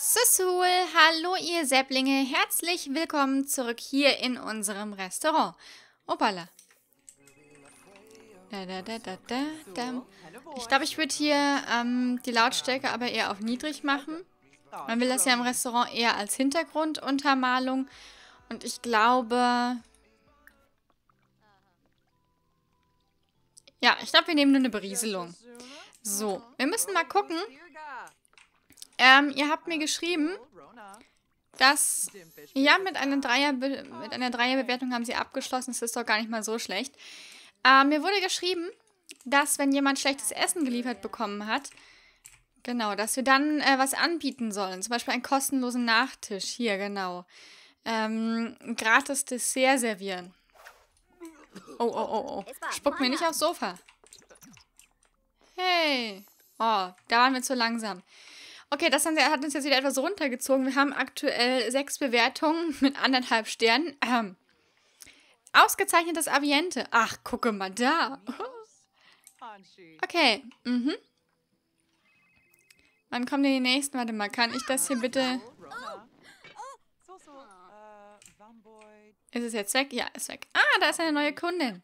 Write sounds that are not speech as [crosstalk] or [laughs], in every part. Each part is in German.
Susul, hallo ihr Säpplinge, herzlich willkommen zurück hier in unserem Restaurant. Opala. Da, da, da, da, da, da. Ich glaube, ich würde hier ähm, die Lautstärke aber eher auf niedrig machen. Man will das ja im Restaurant eher als Hintergrunduntermalung. Und ich glaube... Ja, ich glaube, wir nehmen nur eine Berieselung. So, wir müssen mal gucken. Ähm, ihr habt mir geschrieben, dass... Ja, mit einer, Dreier mit einer Dreierbewertung haben sie abgeschlossen. Das ist doch gar nicht mal so schlecht. Ähm, mir wurde geschrieben, dass wenn jemand schlechtes Essen geliefert bekommen hat, genau, dass wir dann äh, was anbieten sollen. Zum Beispiel einen kostenlosen Nachtisch. Hier, genau. Ähm, gratis Dessert servieren. Oh, oh, oh, oh. Spuck mir nicht aufs Sofa. Hey. Oh, da waren wir zu langsam. Okay, das hat uns jetzt wieder etwas runtergezogen. Wir haben aktuell sechs Bewertungen mit anderthalb Sternen. Ähm, ausgezeichnetes Aviente. Ach, gucke mal da. Okay, mhm. Wann kommen denn die nächsten? Warte mal, kann ich das hier bitte... Ist es jetzt weg? Ja, ist weg. Ah, da ist eine neue Kundin.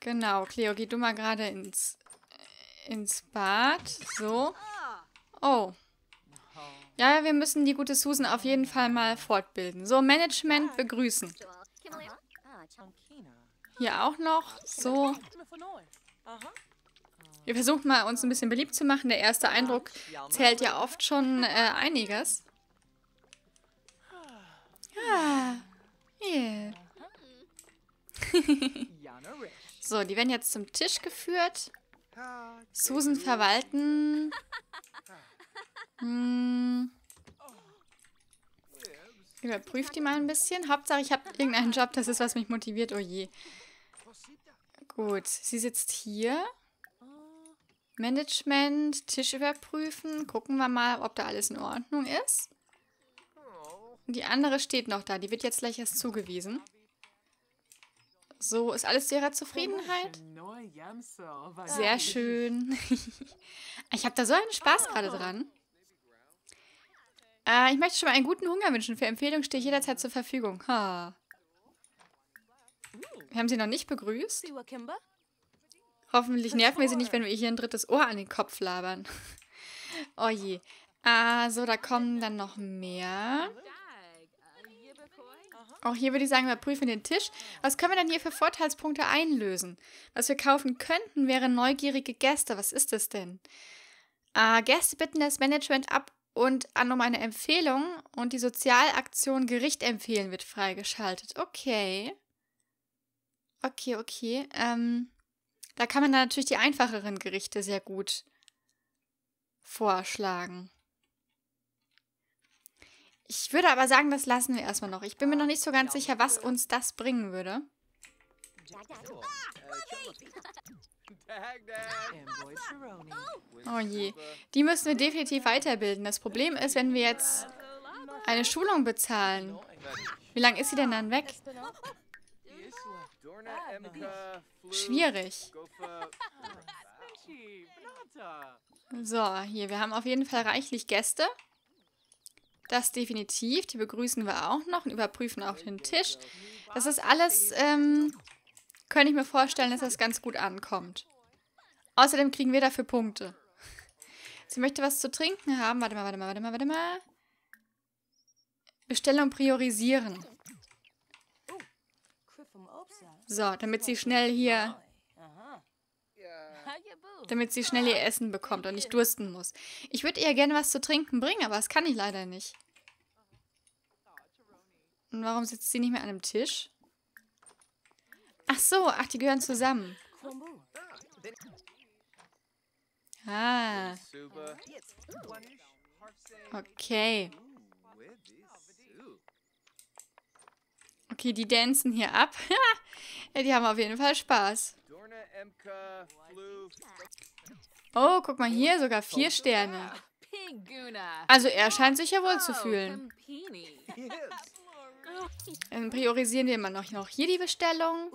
Genau, Cleo, geh du mal gerade ins, ins Bad. So. Oh. Ja, wir müssen die gute Susan auf jeden Fall mal fortbilden. So, Management begrüßen. Hier auch noch. So. Wir versuchen mal, uns ein bisschen beliebt zu machen. Der erste Eindruck zählt ja oft schon äh, einiges. Ah. Yeah. [laughs] so, die werden jetzt zum Tisch geführt. Susan verwalten. Hm. Überprüft die mal ein bisschen. Hauptsache, ich habe irgendeinen Job, das ist, was mich motiviert. Oh je. Gut, sie sitzt hier. Management, Tisch überprüfen. Gucken wir mal, ob da alles in Ordnung ist. Die andere steht noch da. Die wird jetzt gleich erst zugewiesen. So, ist alles zu ihrer Zufriedenheit? Sehr schön. [laughs] ich habe da so einen Spaß gerade dran. Äh, ich möchte schon mal einen guten Hunger wünschen. Für Empfehlungen stehe ich jederzeit zur Verfügung. Ha. Wir haben sie noch nicht begrüßt. Hoffentlich nerven wir sie nicht, wenn wir hier ein drittes Ohr an den Kopf labern. [laughs] oh je. Also, da kommen dann noch mehr. Auch hier würde ich sagen, wir prüfen den Tisch. Was können wir denn hier für Vorteilspunkte einlösen? Was wir kaufen könnten, wären neugierige Gäste. Was ist das denn? Äh, Gäste bitten das Management ab und an um eine Empfehlung und die Sozialaktion Gericht empfehlen wird freigeschaltet. Okay. Okay, okay. Ähm, da kann man dann natürlich die einfacheren Gerichte sehr gut vorschlagen. Ich würde aber sagen, das lassen wir erstmal noch. Ich bin mir noch nicht so ganz sicher, was uns das bringen würde. Oh je. Die müssen wir definitiv weiterbilden. Das Problem ist, wenn wir jetzt eine Schulung bezahlen. Wie lange ist sie denn dann weg? Schwierig. So, hier, wir haben auf jeden Fall reichlich Gäste. Das definitiv. Die begrüßen wir auch noch und überprüfen auch den Tisch. Das ist alles, ähm, könnte ich mir vorstellen, dass das ganz gut ankommt. Außerdem kriegen wir dafür Punkte. Sie möchte was zu trinken haben. Warte mal, warte mal, warte mal, warte mal. Bestellung priorisieren. So, damit sie schnell hier damit sie schnell ihr Essen bekommt und nicht dursten muss. Ich würde ihr gerne was zu trinken bringen, aber das kann ich leider nicht. Und warum sitzt sie nicht mehr an einem Tisch? Ach so, ach, die gehören zusammen. Ah. Okay. Okay, die dancen hier ab. [laughs] ja, die haben auf jeden Fall Spaß. Oh, guck mal hier, sogar vier Sterne. Also er scheint sich ja wohl zu fühlen. [laughs] Dann priorisieren wir immer noch, hier die Bestellung,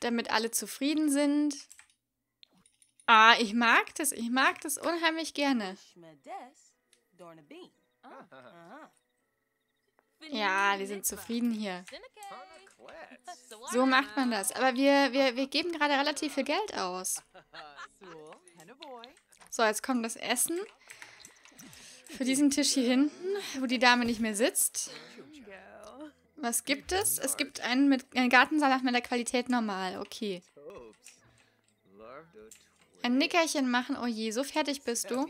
damit alle zufrieden sind. Ah, ich mag das. Ich mag das unheimlich gerne. Ja, die sind zufrieden hier. So macht man das. Aber wir, wir, wir geben gerade relativ viel Geld aus. So, jetzt kommt das Essen. Für diesen Tisch hier hinten, wo die Dame nicht mehr sitzt. Was gibt es? Es gibt einen, mit, einen Gartensalat mit der Qualität normal. Okay. Ein Nickerchen machen. Oh je, so fertig bist du.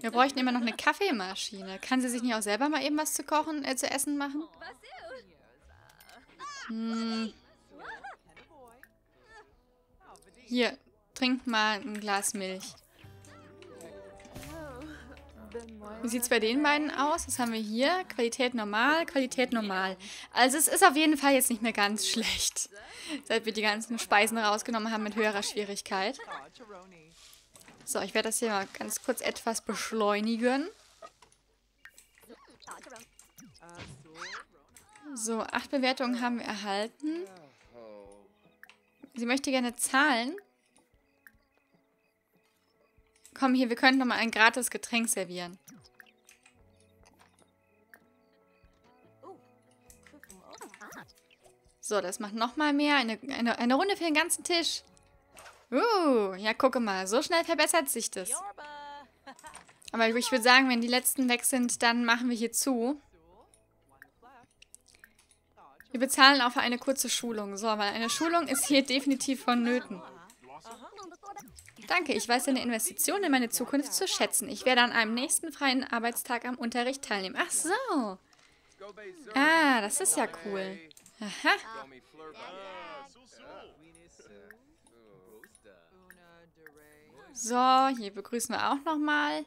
Wir bräuchten immer noch eine Kaffeemaschine. Kann sie sich nicht auch selber mal eben was zu kochen, äh, zu essen machen? Hm. Hier, trink mal ein Glas Milch. Wie sieht es bei den beiden aus? Was haben wir hier? Qualität normal, Qualität normal. Also es ist auf jeden Fall jetzt nicht mehr ganz schlecht, seit wir die ganzen Speisen rausgenommen haben mit höherer Schwierigkeit. So, ich werde das hier mal ganz kurz etwas beschleunigen. So, acht Bewertungen haben wir erhalten. Sie möchte gerne zahlen. Komm hier, wir könnten noch mal ein gratis Getränk servieren. So, das macht noch mal mehr. Eine, eine, eine Runde für den ganzen Tisch. Uh, ja, gucke mal. So schnell verbessert sich das. Aber ich würde sagen, wenn die letzten weg sind, dann machen wir hier zu. Wir bezahlen auch für eine kurze Schulung. So, weil eine Schulung ist hier definitiv vonnöten. Danke, ich weiß deine Investition in meine Zukunft zu schätzen. Ich werde an einem nächsten freien Arbeitstag am Unterricht teilnehmen. Ach so. Ah, das ist ja cool. Aha. So, hier begrüßen wir auch nochmal.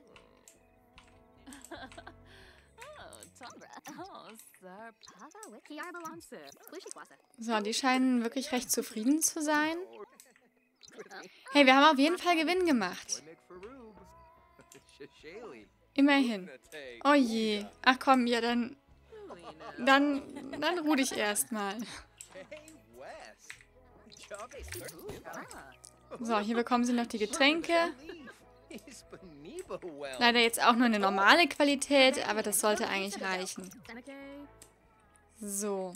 So, die scheinen wirklich recht zufrieden zu sein. Hey, wir haben auf jeden Fall Gewinn gemacht. Immerhin. Oh je. Ach komm, ja, dann... Dann, dann ruh dich erstmal. So, hier bekommen sie noch die Getränke. Leider jetzt auch nur eine normale Qualität, aber das sollte eigentlich reichen. So.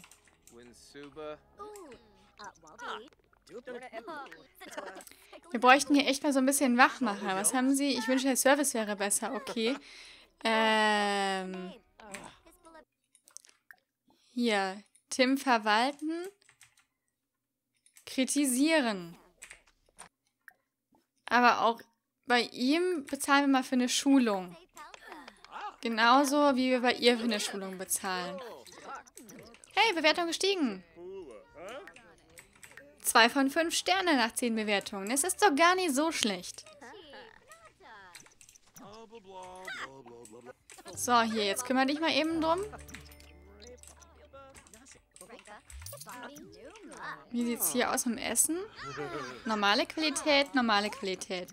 Wir bräuchten hier echt mal so ein bisschen Wachmacher. Was haben Sie? Ich wünsche, der Service wäre besser. Okay. Ähm. Hier. Tim verwalten. Kritisieren. Aber auch bei ihm bezahlen wir mal für eine Schulung. Genauso wie wir bei ihr für eine Schulung bezahlen. Hey, Bewertung gestiegen. Zwei von fünf Sterne nach zehn Bewertungen. Es ist doch gar nicht so schlecht. So, hier, jetzt kümmere dich mal eben drum. Wie sieht es hier aus im Essen? Normale Qualität, normale Qualität.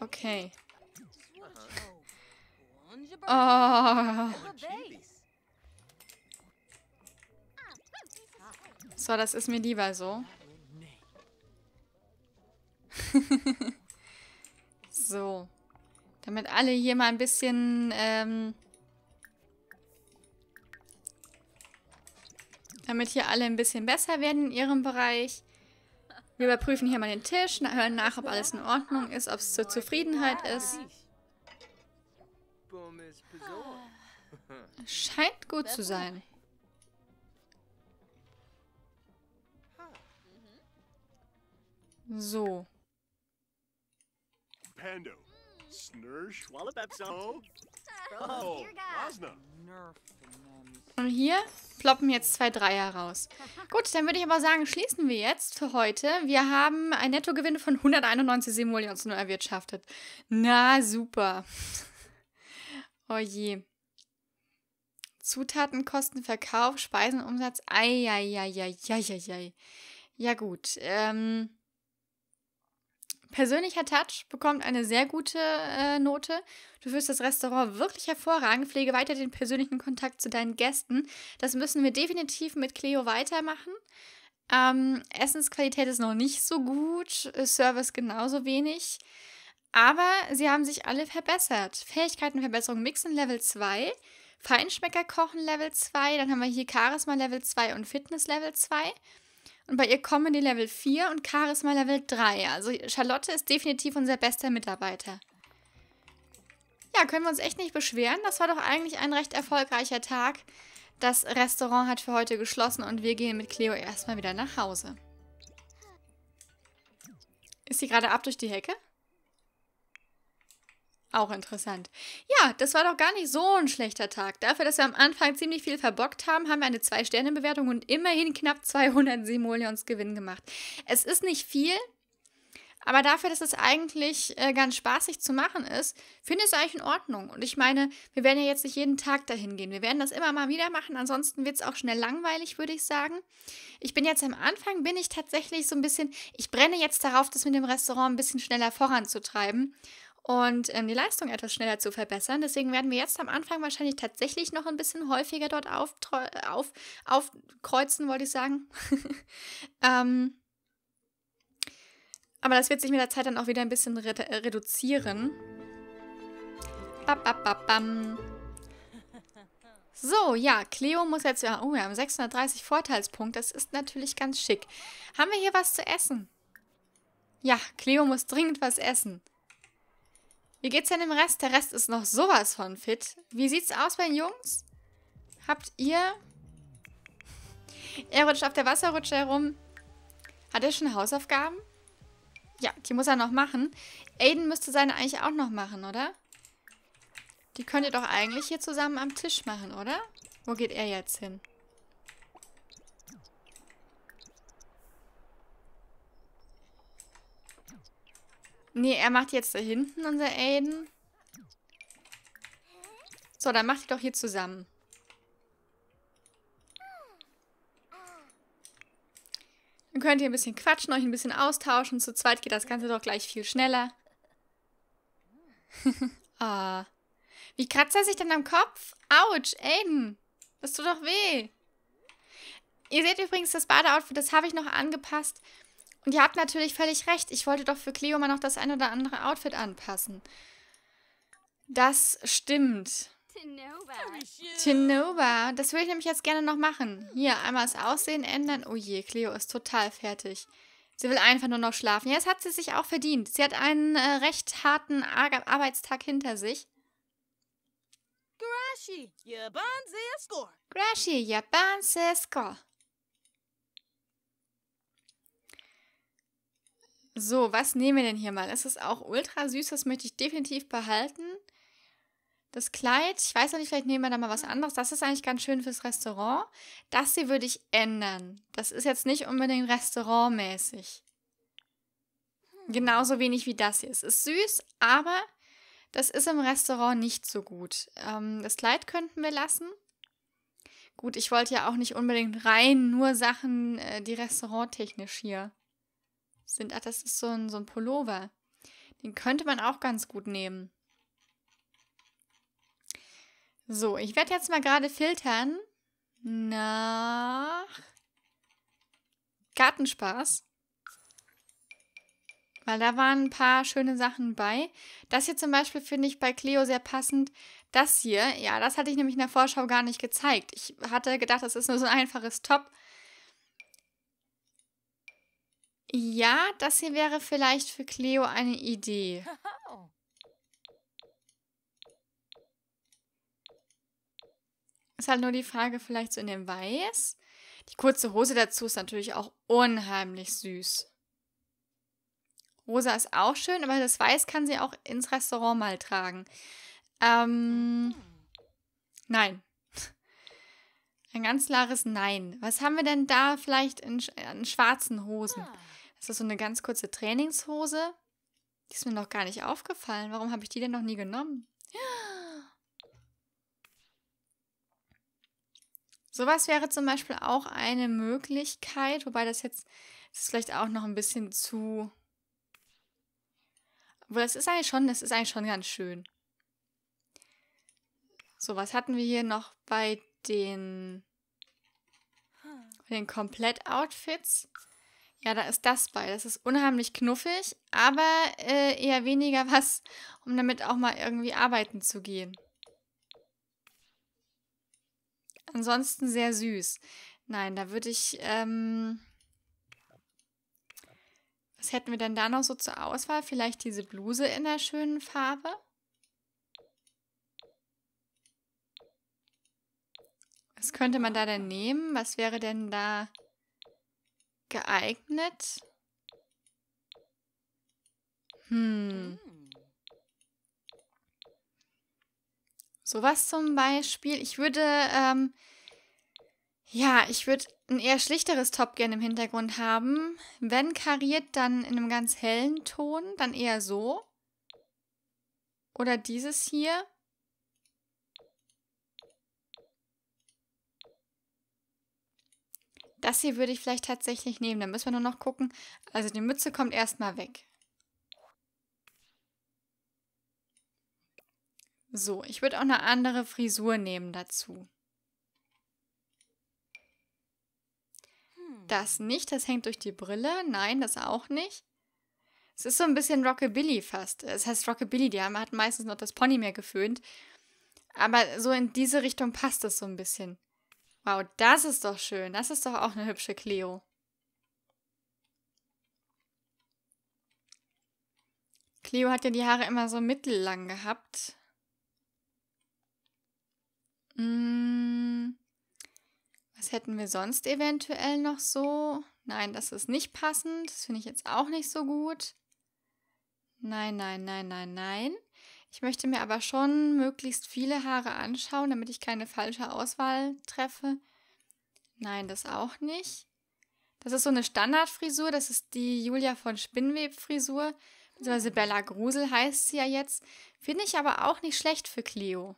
Okay. Oh. So, das ist mir lieber so. [laughs] so. Damit alle hier mal ein bisschen, ähm, damit hier alle ein bisschen besser werden in ihrem Bereich. Wir überprüfen hier mal den Tisch, hören nach, ob alles in Ordnung ist, ob es zur Zufriedenheit ist. Scheint gut zu sein. So. Pando. Snursh, Oh, Und hier ploppen jetzt zwei Dreier raus. Gut, dann würde ich aber sagen, schließen wir jetzt für heute. Wir haben ein Nettogewinn von 191 Simoleons nur erwirtschaftet. Na, super. oh je. Zutatenkosten, Verkauf, Speisenumsatz. Eieieiei. Ja gut. Ähm, persönlicher Touch bekommt eine sehr gute äh, Note. Du führst das Restaurant wirklich hervorragend. Pflege weiter den persönlichen Kontakt zu deinen Gästen. Das müssen wir definitiv mit Cleo weitermachen. Ähm, Essensqualität ist noch nicht so gut, Service genauso wenig. Aber sie haben sich alle verbessert. Fähigkeitenverbesserung Mixen Level 2, Feinschmecker kochen Level 2, dann haben wir hier Charisma Level 2 und Fitness Level 2. Und bei ihr kommen die Level 4 und Charisma Level 3. Also Charlotte ist definitiv unser bester Mitarbeiter. Ja, können wir uns echt nicht beschweren. Das war doch eigentlich ein recht erfolgreicher Tag. Das Restaurant hat für heute geschlossen und wir gehen mit Cleo erstmal wieder nach Hause. Ist sie gerade ab durch die Hecke? Auch interessant. Ja, das war doch gar nicht so ein schlechter Tag. Dafür, dass wir am Anfang ziemlich viel verbockt haben, haben wir eine 2-Sterne-Bewertung und immerhin knapp 200 Simoleons Gewinn gemacht. Es ist nicht viel, aber dafür, dass es eigentlich äh, ganz spaßig zu machen ist, finde ich es eigentlich in Ordnung. Und ich meine, wir werden ja jetzt nicht jeden Tag dahin gehen. Wir werden das immer mal wieder machen. Ansonsten wird es auch schnell langweilig, würde ich sagen. Ich bin jetzt am Anfang, bin ich tatsächlich so ein bisschen, ich brenne jetzt darauf, das mit dem Restaurant ein bisschen schneller voranzutreiben und ähm, die Leistung etwas schneller zu verbessern. Deswegen werden wir jetzt am Anfang wahrscheinlich tatsächlich noch ein bisschen häufiger dort auf, auf, aufkreuzen, wollte ich sagen. [laughs] ähm, aber das wird sich mit der Zeit dann auch wieder ein bisschen re reduzieren. Bap, bap, bap, bam. So, ja, Cleo muss jetzt... Oh, wir haben 630 Vorteilspunkte. Das ist natürlich ganz schick. Haben wir hier was zu essen? Ja, Cleo muss dringend was essen. Wie geht's denn dem Rest? Der Rest ist noch sowas von fit. Wie sieht's aus bei den Jungs? Habt ihr... Er rutscht auf der Wasserrutsche herum. Hat er schon Hausaufgaben? Ja, die muss er noch machen. Aiden müsste seine eigentlich auch noch machen, oder? Die könnt ihr doch eigentlich hier zusammen am Tisch machen, oder? Wo geht er jetzt hin? Nee, er macht jetzt da hinten, unser Aiden. So, dann macht ihr doch hier zusammen. Dann könnt ihr ein bisschen quatschen, euch ein bisschen austauschen. Zu zweit geht das Ganze doch gleich viel schneller. [laughs] ah. Wie kratzt er sich denn am Kopf? Autsch, Aiden. Das tut doch weh. Ihr seht übrigens das Badeoutfit, das habe ich noch angepasst. Und ihr habt natürlich völlig recht. Ich wollte doch für Cleo mal noch das ein oder andere Outfit anpassen. Das stimmt. Tinova. Das würde ich nämlich jetzt gerne noch machen. Hier, einmal das Aussehen ändern. Oh je, Cleo ist total fertig. Sie will einfach nur noch schlafen. Ja, das hat sie sich auch verdient. Sie hat einen äh, recht harten Ar Arbeitstag hinter sich. Grashi, Yabansesko. Grashi, Yabansesko. So, was nehmen wir denn hier mal? Es ist auch ultra süß, das möchte ich definitiv behalten. Das Kleid, ich weiß noch nicht, vielleicht nehmen wir da mal was anderes. Das ist eigentlich ganz schön fürs Restaurant. Das hier würde ich ändern. Das ist jetzt nicht unbedingt restaurantmäßig. Genauso wenig wie das hier. Es ist süß, aber das ist im Restaurant nicht so gut. Ähm, das Kleid könnten wir lassen. Gut, ich wollte ja auch nicht unbedingt rein nur Sachen, äh, die restauranttechnisch hier sind. Ach, das ist so ein, so ein Pullover. Den könnte man auch ganz gut nehmen. So, ich werde jetzt mal gerade filtern nach Gartenspaß. Weil da waren ein paar schöne Sachen bei. Das hier zum Beispiel finde ich bei Cleo sehr passend. Das hier, ja, das hatte ich nämlich in der Vorschau gar nicht gezeigt. Ich hatte gedacht, das ist nur so ein einfaches Top. Ja, das hier wäre vielleicht für Cleo eine Idee. [laughs] Ist halt nur die Frage, vielleicht so in dem Weiß. Die kurze Hose dazu ist natürlich auch unheimlich süß. Rosa ist auch schön, aber das Weiß kann sie auch ins Restaurant mal tragen. Ähm, nein. [laughs] Ein ganz klares Nein. Was haben wir denn da vielleicht in, in schwarzen Hosen? Das ist so eine ganz kurze Trainingshose. Die ist mir noch gar nicht aufgefallen. Warum habe ich die denn noch nie genommen? [gasps] Sowas wäre zum Beispiel auch eine Möglichkeit, wobei das jetzt das ist vielleicht auch noch ein bisschen zu. Obwohl, das ist eigentlich schon, das ist eigentlich schon ganz schön. So, was hatten wir hier noch bei den, bei den Komplett-Outfits? Ja, da ist das bei. Das ist unheimlich knuffig, aber äh, eher weniger [laughs] was, um damit auch mal irgendwie arbeiten zu gehen. Ansonsten sehr süß. Nein, da würde ich. Ähm, was hätten wir denn da noch so zur Auswahl? Vielleicht diese Bluse in der schönen Farbe? Was könnte man da denn nehmen? Was wäre denn da geeignet? Hm. Sowas zum Beispiel. Ich würde, ähm, ja, ich würde ein eher schlichteres Top gerne im Hintergrund haben. Wenn kariert, dann in einem ganz hellen Ton, dann eher so. Oder dieses hier. Das hier würde ich vielleicht tatsächlich nehmen. Da müssen wir nur noch gucken. Also die Mütze kommt erstmal weg. So, ich würde auch eine andere Frisur nehmen dazu. Das nicht, das hängt durch die Brille. Nein, das auch nicht. Es ist so ein bisschen Rockabilly fast. Es heißt Rockabilly, die haben, hat meistens noch das Pony mehr geföhnt. Aber so in diese Richtung passt es so ein bisschen. Wow, das ist doch schön. Das ist doch auch eine hübsche Cleo. Cleo hat ja die Haare immer so mittellang gehabt. Hm, was hätten wir sonst eventuell noch so? Nein, das ist nicht passend. Das finde ich jetzt auch nicht so gut. Nein, nein, nein, nein, nein. Ich möchte mir aber schon möglichst viele Haare anschauen, damit ich keine falsche Auswahl treffe. Nein, das auch nicht. Das ist so eine Standardfrisur. Das ist die Julia von Spinnweb-Frisur. Beziehungsweise Bella Grusel heißt sie ja jetzt. Finde ich aber auch nicht schlecht für Clio.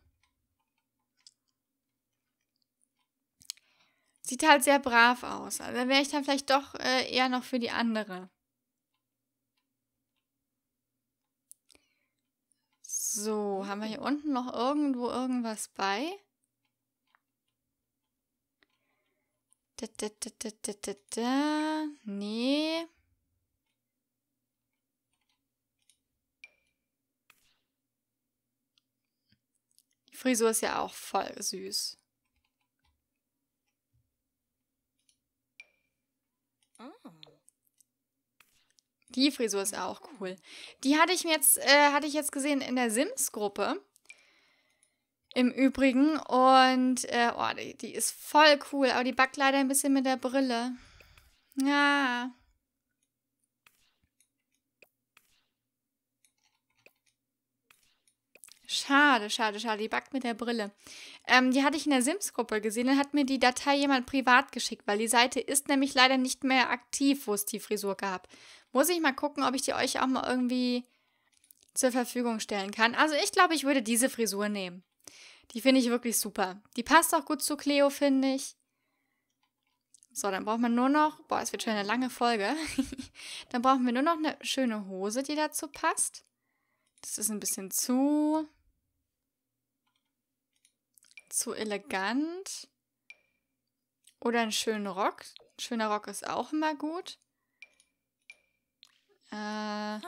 Sieht halt sehr brav aus. Also wäre ich dann vielleicht doch äh, eher noch für die andere. So, haben wir hier unten noch irgendwo irgendwas bei? Nee. Die Frisur ist ja auch voll süß. Die Frisur ist auch cool. Die hatte ich jetzt, äh, hatte ich jetzt gesehen in der Sims-Gruppe. Im Übrigen. Und, äh, oh, die, die ist voll cool. Aber die backt leider ein bisschen mit der Brille. Ja. Schade, schade, schade. Die backt mit der Brille. Ähm, die hatte ich in der Sims-Gruppe gesehen. Dann hat mir die Datei jemand privat geschickt, weil die Seite ist nämlich leider nicht mehr aktiv, wo es die Frisur gab. Muss ich mal gucken, ob ich die euch auch mal irgendwie zur Verfügung stellen kann. Also ich glaube, ich würde diese Frisur nehmen. Die finde ich wirklich super. Die passt auch gut zu Cleo, finde ich. So, dann braucht man nur noch, boah, es wird schon eine lange Folge. [laughs] dann brauchen wir nur noch eine schöne Hose, die dazu passt. Das ist ein bisschen zu, zu elegant. Oder einen schönen Rock. Ein schöner Rock ist auch immer gut. Äh.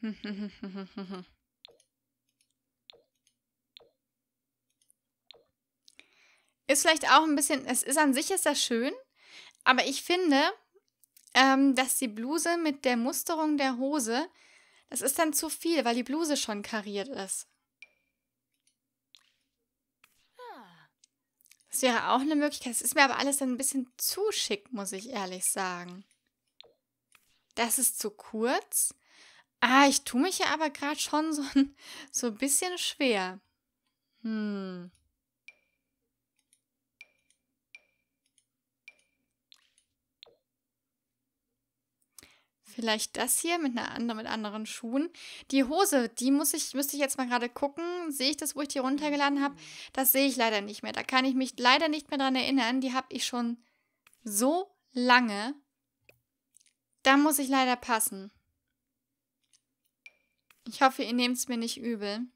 [laughs] ist vielleicht auch ein bisschen, es ist an sich ist das schön, aber ich finde, ähm, dass die Bluse mit der Musterung der Hose, das ist dann zu viel, weil die Bluse schon kariert ist. Das wäre auch eine Möglichkeit. Es ist mir aber alles dann ein bisschen zu schick, muss ich ehrlich sagen. Das ist zu kurz. Ah, ich tue mich ja aber gerade schon so ein, so ein bisschen schwer. Hm. Vielleicht das hier mit einer anderen, mit anderen Schuhen. Die Hose, die muss ich, müsste ich jetzt mal gerade gucken. Sehe ich das, wo ich die runtergeladen habe? Das sehe ich leider nicht mehr. Da kann ich mich leider nicht mehr dran erinnern. Die habe ich schon so lange. Da muss ich leider passen. Ich hoffe, ihr nehmt es mir nicht übel.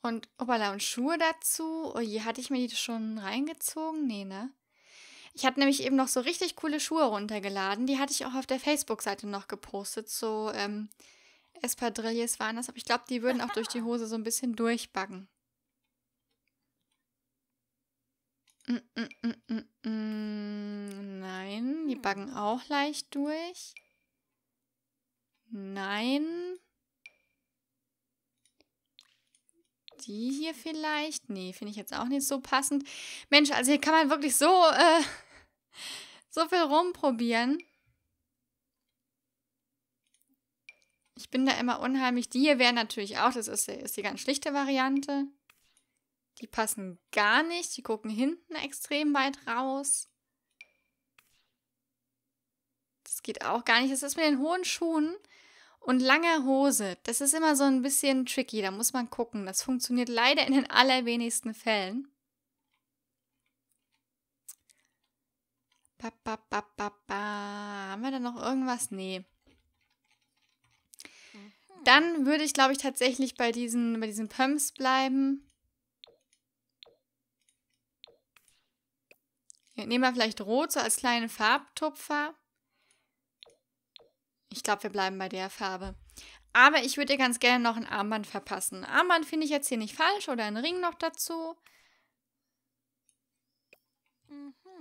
Und Oberla und Schuhe dazu. Oh je, hatte ich mir die schon reingezogen? Nee, ne? Ich hatte nämlich eben noch so richtig coole Schuhe runtergeladen. Die hatte ich auch auf der Facebook-Seite noch gepostet. So ähm, Espadrilles waren das. Aber ich glaube, die würden auch durch die Hose so ein bisschen durchbacken. Mm, mm, mm, Nein, die backen auch leicht durch. Nein. Die hier vielleicht? Nee, finde ich jetzt auch nicht so passend. Mensch, also hier kann man wirklich so, äh, [laughs] so viel rumprobieren. Ich bin da immer unheimlich. Die hier wären natürlich auch, das ist, ist die ganz schlichte Variante. Die passen gar nicht. Die gucken hinten extrem weit raus. Das geht auch gar nicht. Das ist mit den hohen Schuhen und langer Hose. Das ist immer so ein bisschen tricky. Da muss man gucken. Das funktioniert leider in den allerwenigsten Fällen. Ba, ba, ba, ba, ba. Haben wir da noch irgendwas? Nee. Mhm. Dann würde ich, glaube ich, tatsächlich bei diesen, bei diesen Pumps bleiben. Nehmen wir vielleicht Rot so als kleinen Farbtupfer. Ich glaube, wir bleiben bei der Farbe. Aber ich würde dir ganz gerne noch ein Armband verpassen. Armband finde ich jetzt hier nicht falsch oder einen Ring noch dazu.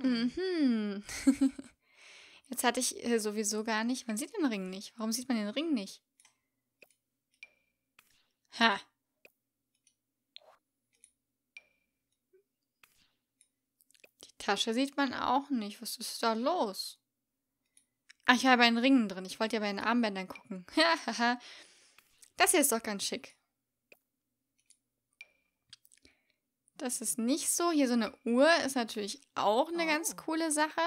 Mhm. mhm. [laughs] jetzt hatte ich äh, sowieso gar nicht. Man sieht den Ring nicht. Warum sieht man den Ring nicht? Ha. Tasche sieht man auch nicht. Was ist da los? Ach, ich habe einen Ring drin. Ich wollte ja bei den Armbändern gucken. [laughs] das hier ist doch ganz schick. Das ist nicht so. Hier so eine Uhr ist natürlich auch eine oh. ganz coole Sache.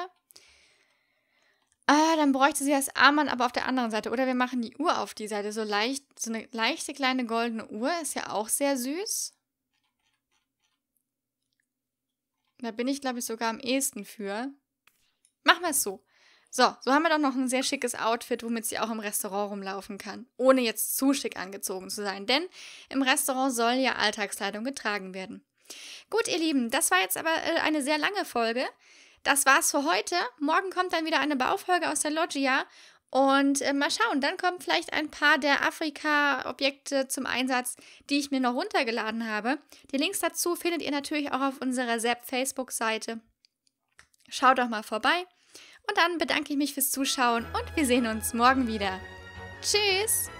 Ah, dann bräuchte sie das Armband aber auf der anderen Seite. Oder wir machen die Uhr auf die Seite. So leicht, so eine leichte kleine goldene Uhr ist ja auch sehr süß. Da bin ich, glaube ich, sogar am ehesten für. Machen wir es so. So, so haben wir doch noch ein sehr schickes Outfit, womit sie auch im Restaurant rumlaufen kann. Ohne jetzt zu schick angezogen zu sein. Denn im Restaurant soll ja Alltagskleidung getragen werden. Gut, ihr Lieben, das war jetzt aber äh, eine sehr lange Folge. Das war's für heute. Morgen kommt dann wieder eine Baufolge aus der Loggia und äh, mal schauen, dann kommen vielleicht ein paar der Afrika-Objekte zum Einsatz, die ich mir noch runtergeladen habe. Die Links dazu findet ihr natürlich auch auf unserer Sepp-Facebook-Seite. Schaut doch mal vorbei. Und dann bedanke ich mich fürs Zuschauen und wir sehen uns morgen wieder. Tschüss!